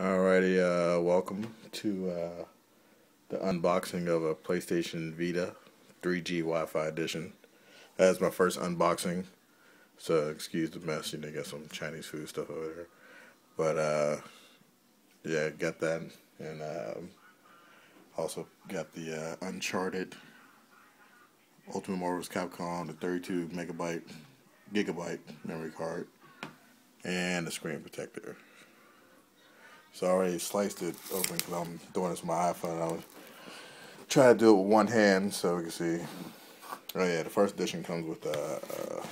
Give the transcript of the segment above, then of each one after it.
Alrighty, uh, welcome to uh, the unboxing of a PlayStation Vita 3G Wi-Fi edition. That's my first unboxing, so excuse the mess. You know, got some Chinese food stuff over there, but uh, yeah, got that, and um, also got the uh, Uncharted Ultimate Marvel's Capcom, the 32 megabyte gigabyte memory card, and the screen protector. So I already sliced it open because I'm doing this with my iPhone. I was trying to do it with one hand so we can see. Oh yeah, the first edition comes with uh, uh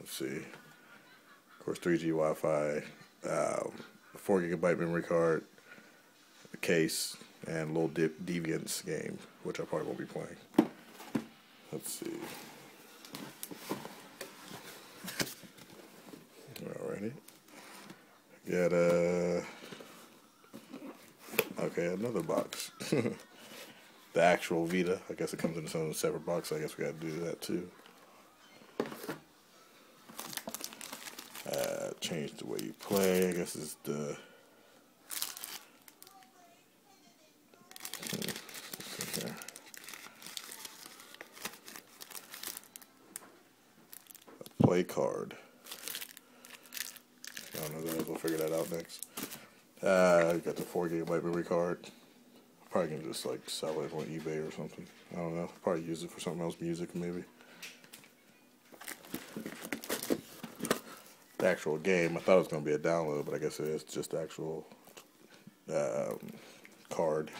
let's see, of course 3G Wi-Fi, um, 4 gigabyte memory card, a case, and a little Deviants game, which I probably won't be playing. Let's see. Alrighty. Got a. Uh, Okay, another box. the actual Vita. I guess it comes in its own separate box. I guess we got to do that too. Uh, change the way you play. I guess it's the. Play card. I don't know. We'll figure that out next. Uh, I got the 4 gigabyte memory card. Probably gonna just like sell it on eBay or something. I don't know. Probably use it for something else, music maybe. The actual game, I thought it was gonna be a download, but I guess it is just actual um, card.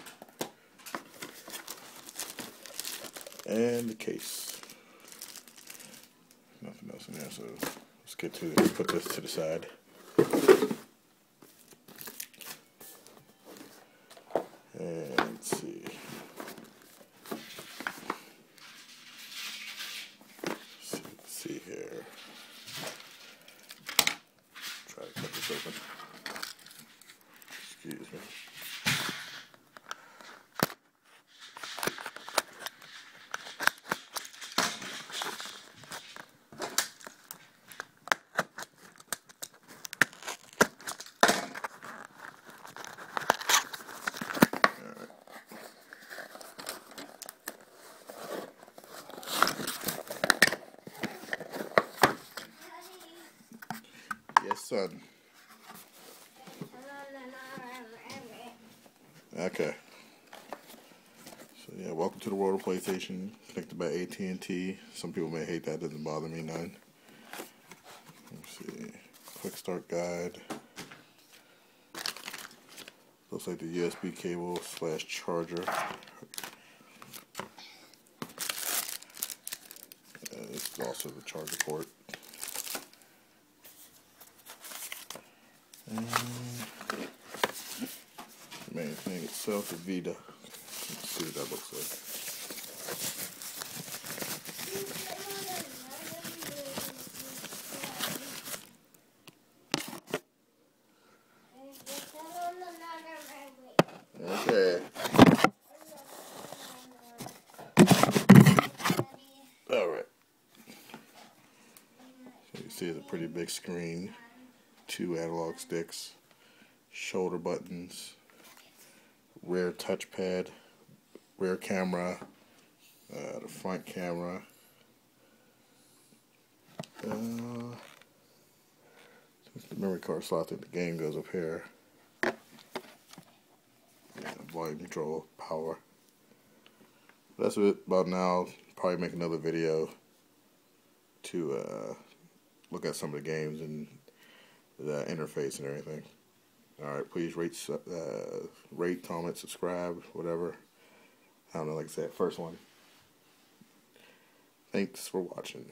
And the case. Nothing else in there, so let's get to it. Put this to the side. And let's see. Let's see here. Try open. Excuse me. Yes, son. Okay. So yeah, welcome to the world of PlayStation, connected by AT&T. Some people may hate that, doesn't bother me none. Let's see, quick start guide. Looks like the USB cable slash charger. Uh, this is also the charger port. And main thing itself, the Vita. Let's see what that looks like. Okay. All right. So you see it's a pretty big screen two analog sticks, shoulder buttons, rear touchpad, rear camera, uh, the front camera. Uh, the memory card slot that the game goes up here. Yeah, volume control, power. That's it about now. Probably make another video to uh, look at some of the games and the interface and everything. Alright, please rate, uh, rate, comment, subscribe, whatever. I don't know, like I said, first one. Thanks for watching.